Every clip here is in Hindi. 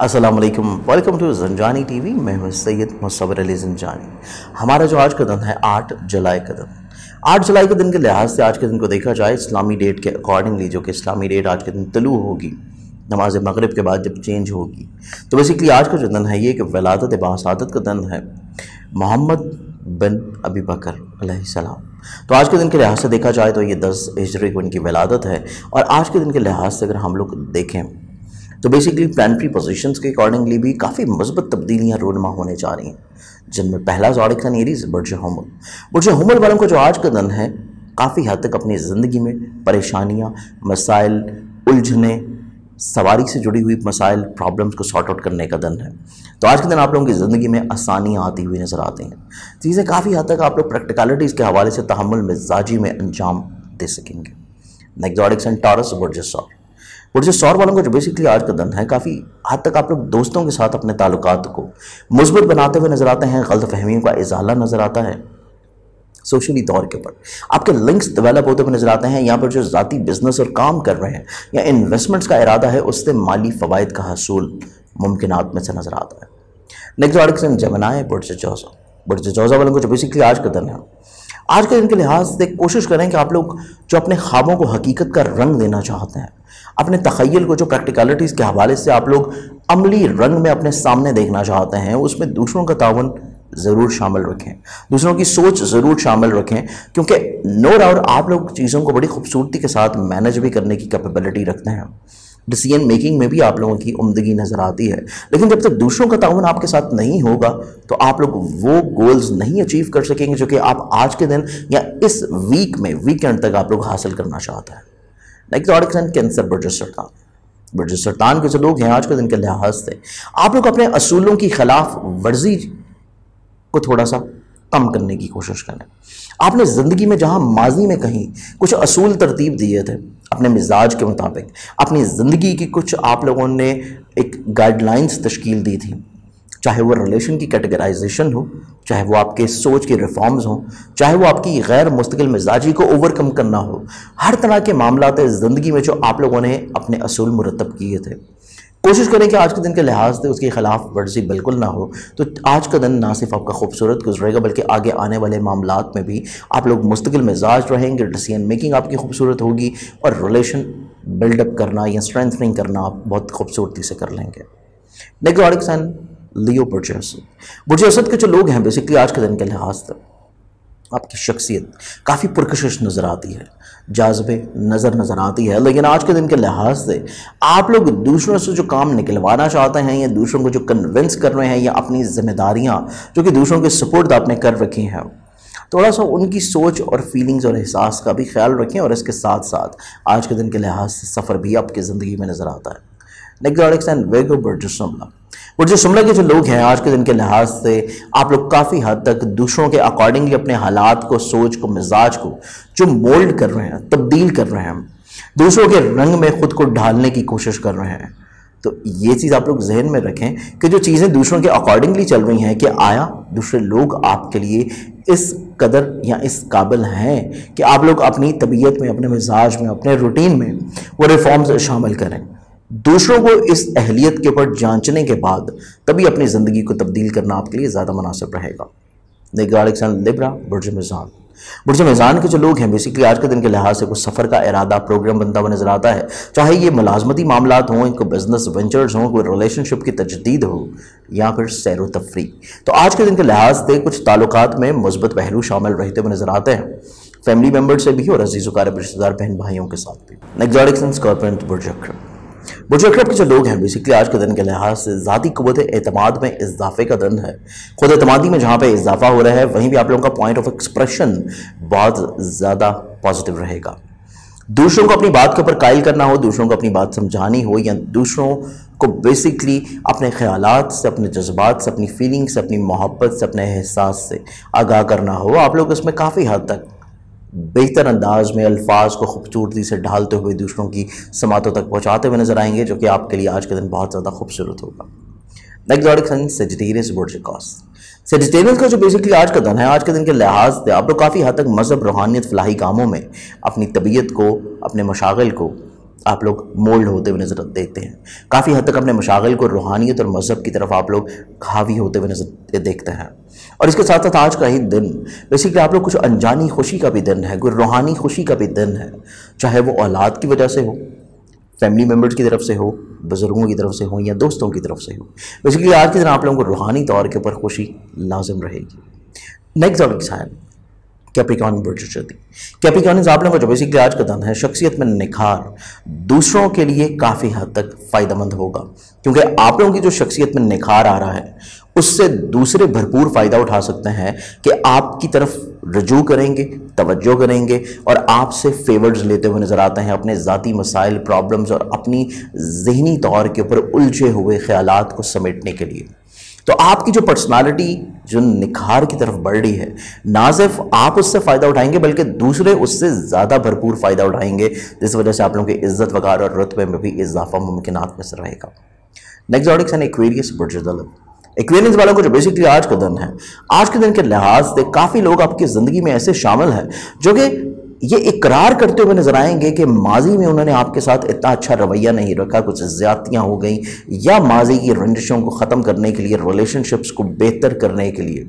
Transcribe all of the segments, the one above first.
अस्सलाम वालेकुम टू जंजानी टीवी मैं हूँ सैयद मुसवर अली जंजानी हमारा जो आज का दिन है, आठ जुलाई का दिन. आठ जुलाई के दिन के लिहाज से आज के दिन को देखा जाए, इस्लामी डेट के अकॉर्डिंगली जो कि इस्लामी डेट आज के दिन तलू होगी, नमाज़ मगरब के बाद जब चेंज होगी. तो बेसिकली आज का जो दिन है, ये कि वलादत बासादत का दिन है. मोहम्मद बिन अबी बकर तो आज के दिन के लिहाज से देखा जाए तो ये दस हिजरी को इनकी वलादत है. और आज के दिन के लिहाज से अगर हम लोग देखें तो बेसिकली प्लानटरी पोजिशन के अकॉर्डिंगली भी काफ़ी मज़बूत तब्दीलियाँ रोनमा होने जा रही हैं, जिनमें पहला जोड़िकन एरीज बुरज हमल बुरज हमल वालों को जो आज का दिन है, काफ़ी हद तक अपनी ज़िंदगी में परेशानियाँ, मसाइल उलझने, सवारी से जुड़ी हुई मसाइल प्रॉब्लम्स को सॉर्ट आउट करने का दिन है। तो आज के दिन आप लोगों की ज़िंदगी में आसानियाँ आती हुई नज़र आती हैं। चीज़ें काफ़ी हद तक आप लोग प्रैक्टिकलिटीज़ के हवाले से तहमुल मिजाजी में अंजाम दे सकेंगे। नेक्जॉडिक्स एंड टॉरस बुरजसौर बुरजसौर वालों का जो बेसिकली आज का दिन है, काफ़ी हद तक आप लोग दोस्तों के साथ अपने ताल्लुकात को मुस्बत बनाते हुए नज़र आते हैं गलत फहमियों का इजाला नज़र आता है, सोशली तौर के ऊपर। आपके लिंक्स डेवलप होते हुए नज़र आते हैं, यहाँ पर जो ज़ाती बिज़नेस और काम कर रहे हैं, या इन्वेस्टमेंट्स का इरादा है, उससे माली फ़वाद का हसूल मुमकिन में से नज़र आता है। नेक्स्ट आर्टिक्सन जमना है बुरज चौसा बुरज चौसा वालों को जो बेसिकली आज का दिन है आज के दिन के लिहाज से कोशिश करें कि आप लोग जो अपने ख्वाबों को हकीकत का रंग देना चाहते हैं, अपने तखैल को, जो प्रैक्टिकलिटीज़ के हवाले से आप लोग अमली रंग में अपने सामने देखना चाहते हैं, उसमें दूसरों का तावन ज़रूर शामिल रखें, दूसरों की सोच ज़रूर शामिल रखें, क्योंकि नो डाउट आप लोग चीज़ों को बड़ी खूबसूरती के साथ मैनेज भी करने की कैपेबिलिटी रखते हैं। डिसीज़न मेकिंग में भी आप लोगों की उमदगी नज़र आती है। लेकिन जब तक दूसरों का ताउन आपके साथ नहीं होगा तो आप लोग वो गोल्स नहीं अचीव कर सकेंगे जो कि आप आज के दिन या इस वीक में वीकेंड तक आप लोग हासिल करना चाहते हैं। ऑडिक्सन कैंसर ब्रज सरतान ब्रज सरतान के जो लोग हैं, आज के दिन के लिहाज से, आप लोग अपने असूलों की खिलाफ वर्जी को थोड़ा सा कम करने की कोशिश करें। आपने ज़िंदगी में जहाँ माजी में कहीं कुछ असूल तरतीब दिए थे अपने मिजाज के मुताबिक, अपनी ज़िंदगी की कुछ आप लोगों ने एक गाइडलाइंस तश्कील दी थी। चाहे वो रिलेशन की कैटेगराइजेशन हो, चाहे वो आपके सोच के रिफॉर्म्स हों, चाहे वो आपकी गैर मुस्तकिल मिजाजी को ओवरकम करना हो, हर तरह के मामलाते ज़िंदगी में जो आप लोगों ने अपने असूल मुरतब किए थे। कोशिश करें कि आज के दिन के लिहाज से उसके खिलाफ वर्जी बिल्कुल ना हो। तो आज का दिन ना सिर्फ़ आपका खूबसूरत गुजरेगा, बल्कि आगे आने वाले मामला में भी आप लोग मुस्तकिल मिजाज रहेंगे डिसीज़न मेकिंग आपकी खूबसूरत होगी और रिलेशन बिल्डअप करना या स्ट्रेंथनिंग करना आप बहुत खूबसूरती से कर लेंगे। नेक्स्ट लियो बुर्ज बुर्ज के जो लोग हैं बेसिकली आज के दिन के लिहाज से आपकी शख्सियत काफ़ी पुरकशिश नज़र आती है। जाजबे नज़र नज़र आती है। लेकिन आज के दिन के लिहाज से आप लोग दूसरों से जो काम निकलवाना चाहते हैं या दूसरों को जो कन्विंस कर रहे हैं या अपनी जिम्मेदारियाँ जो कि दूसरों के सपोर्ट आपने कर रखी हैं थोड़ा सा उनकी सोच और फीलिंग्स और एहसास का भी ख्याल रखें और इसके साथ साथ आज के दिन के लिहाज से सफ़र भी आपकी ज़िंदगी में नज़र आता है। एंड वेगो और जो शिमला के जो लोग हैं आज के दिन के लिहाज से, आप लोग काफ़ी हद तक दूसरों के अकॉर्डिंगली अपने हालात को, सोच को, मिजाज को जो मोल्ड कर रहे हैं, तब्दील कर रहे हैं दूसरों के रंग में खुद को ढालने की कोशिश कर रहे हैं। तो ये चीज़ आप लोग जहन में रखें कि जो चीज़ें दूसरों के अकॉर्डिंगली चल रही हैं कि आया, दूसरे लोग आपके लिए इस कदर या इस काबिल हैं कि आप लोग अपनी तबीयत में, अपने मिजाज में, अपने रूटीन में वो रिफॉर्म्स शामिल करें। दूसरों को इस अहलियत के ऊपर जांचने के बाद तभी अपनी ज़िंदगी को तब्दील करना आपके लिए ज़्यादा मुनासिब रहेगा। लिब्रा, बुरज मिज़ान। बुरज मिज़ान के जो लोग हैं बेसिकली आज के दिन के लिहाज से कुछ सफ़र का इरादा प्रोग्राम बनता हुआ नज़र आता है। चाहे ये मुलाजमती मामला हों कोई बिज़नेस वेंचर्स हों, कोई रिलेशनशिप की तजदीद हो, या फिर सैर तफरी। तो आज के दिन के लिहाज से कुछ ताल्लुक में मुस्बत पहलू शामिल रहते हुए नज़र आते हैं। फैमिली मेंबर से भी और अज़ीज़ रिश्तेदार बहन भाइयों के साथ भी। नेक्स्ट स्कॉर्पियन बुरज बुज़ुर्ग क्लब के जो लोग हैं बेसिकली आज के दिन के लिहाज से ज़ाती कुत अतमाद में इजाफे का दिन है। खुद अतमादी में जहाँ पर इजाफा हो रहा है, वहीं भी आप लोगों का पॉइंट ऑफ़ एक्सप्रेशन बहुत ज़्यादा पॉजिटिव रहेगा। दूसरों को अपनी बात के ऊपर कायल करना हो, दूसरों को अपनी बात समझानी हो, या दूसरों को बेसिकली अपने ख्याल से, अपने जज्बात से, अपनी फीलिंग्स से, अपनी मोहब्बत से, अपने एहसास से आगाह करना हो, आप लोग इसमें काफ़ी हद तक बेहतर अंदाज में अल्फाज को खूबसूरती से ढालते हुए दूसरों की समातों तक पहुँचाते हुए नज़र आएँगे, जो कि आपके लिए आज के दिन बहुत ज़्यादा खूबसूरत होगा। सेजिटेरियस का जो बेसिकली आज का दिन है, आज के दिन के लिहाज से आप लोग काफ़ी हद तक मज़हब, रूहानियत, फलाही कामों में अपनी तबीयत को, अपने मशागल को आप लोग मोल्ड होते हुए नज़र देखते हैं। काफ़ी हद तक अपने मशागल को रूहानियत और मज़हब की तरफ़ आप लोग हावी होते हुए नज़र देखते हैं। और इसके साथ साथ आज का ही दिन बेसिकली आप लोग कुछ अनजानी खुशी का भी दिन है, कोई रूहानी खुशी का भी दिन है, चाहे वो औलाद की वजह से हो फैमिली मेंबर्स की तरफ़ से हो, बुज़ुर्गों की तरफ़ से हो, या दोस्तों की तरफ़ से हो। बेसिकली आज के दिन आप लोगों को रूहानी तौर के ऊपर खुशी लाजम रहेगी। नेक्स्ट ऑफ़ साइन कैप्रिकॉन बर्चती कैप्रिकॉन आप लोगों का जो बेसिकली आज का दिन है, शख्सियत में निखार। दूसरों के लिए काफ़ी हद तक फ़ायदेमंद होगा, क्योंकि आप लोगों की जो शख्सियत में निखार आ रहा है, उससे दूसरे भरपूर फ़ायदा उठा सकते हैं कि आपकी तरफ़ रजू करेंगे, तवज्जो करेंगे और आपसे फेवर्स लेते हुए नज़र आते हैं, अपने ज़ाती मसाइल प्रॉब्लम्स और अपनी जहनी तौर के ऊपर उलझे हुए ख्याल को समेटने के लिए। तो आपकी जो पर्सनालिटी जो निखार की तरफ़ बढ़ रही है, ना सिर्फ़ आप उससे फ़ायदा उठाएँगे, बल्कि दूसरे उससे ज़्यादा भरपूर फ़ायदा उठाएँगे, जिस वजह से आप लोगों की इज़्ज़त वकार और रुतबे में भी इजाफा मुमकिन में से रहेगा। नेक्स्ट एक्वेरियस बुर्जदलब एक्वेरियंस वालों को जो बेसिकली आज का दिन है, आज के दिन के लिहाज से काफ़ी लोग आपकी ज़िंदगी में ऐसे शामिल हैं, जो कि ये इकरार करते हुए नज़र आएँगे कि माजी में उन्होंने आपके साथ इतना अच्छा रवैया नहीं रखा, कुछ ज़्यादतियाँ हो गई, या माजी की रंजिशों को ख़त्म करने के लिए रिलेशनशिप्स को बेहतर करने के लिए।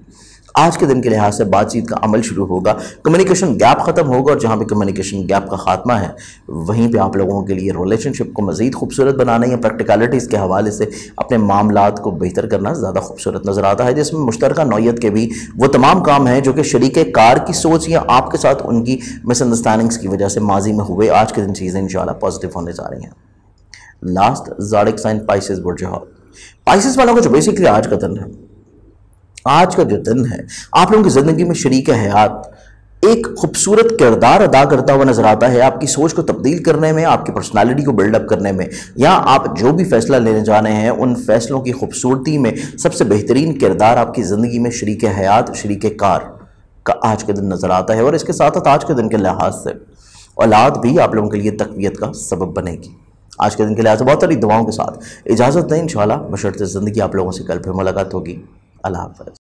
आज के दिन के लिहाज से बातचीत का अमल शुरू होगा कम्युनिकेशन गैप ख़त्म होगा और जहाँ पे कम्युनिकेशन गैप का खात्मा है, वहीं पे आप लोगों के लिए रिलेशनशिप को मज़ीद खूबसूरत बनाना या प्रैक्टिकलिटीज़ के हवाले से अपने मामला को बेहतर करना ज़्यादा खूबसूरत नज़र आता है। जिसमें मुश्तर नौीयत के भी वो तमाम काम हैं जो कि शरीक कार की सोच या आपके साथ उनकी मिसअंडरस्टैंडिंग्स की वजह से माजी में हुए। आज के दिन चीज़ें इन पॉजिटिव होने जा रही हैं। लास्ट जाड़िक साइन पाइसिस बुरजहाद पाइसिस वालों को जो बेसिकली आज का दिन है आज का जो दिन है, आप लोगों की ज़िंदगी में शरीक हयात। एक खूबसूरत किरदार अदा करता हुआ नज़र आता है आपकी सोच को तब्दील करने में, आपकी पर्सनालिटी को बिल्डअप करने में। या आप जो भी फैसला लेने जा रहे हैं, उन फैसलों की खूबसूरती में सबसे बेहतरीन किरदार आपकी ज़िंदगी में शरीक हयात, शरीक कार का आज के दिन नज़र आता है। और इसके साथ साथ आज के दिन के लिहाज से औलाद भी आप लोगों के लिए तकवीत का सबब बनेगी। आज के दिन के लिहाज से बहुत सारी दुआओं के साथ इजाज़त दें इन शाला बशर्त ज़िंदगी आप लोगों से कल फिर मुलाकात होगी। अल्लाह हाफ़